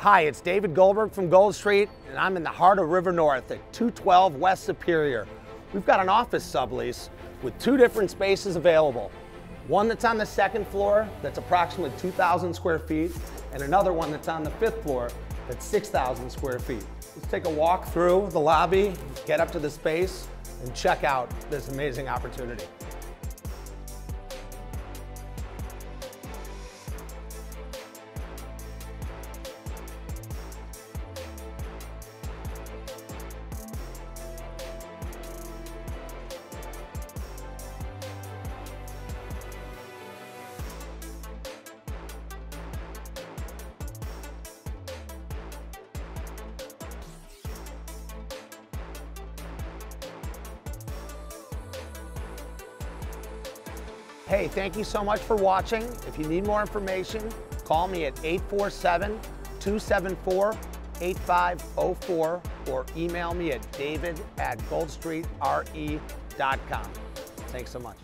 Hi, it's David Goldberg from Goldstreet, and I'm in the heart of River North at 212 West Superior. We've got an office sublease with two different spaces available. One that's on the second floor that's approximately 2,000 square feet, and another one that's on the fifth floor that's 6,000 square feet. Let's take a walk through the lobby, get up to the space, and check out this amazing opportunity. Hey, thank you so much for watching. If you need more information, call me at 847-274-8504 or email me at david at goldstreetre.com. Thanks so much.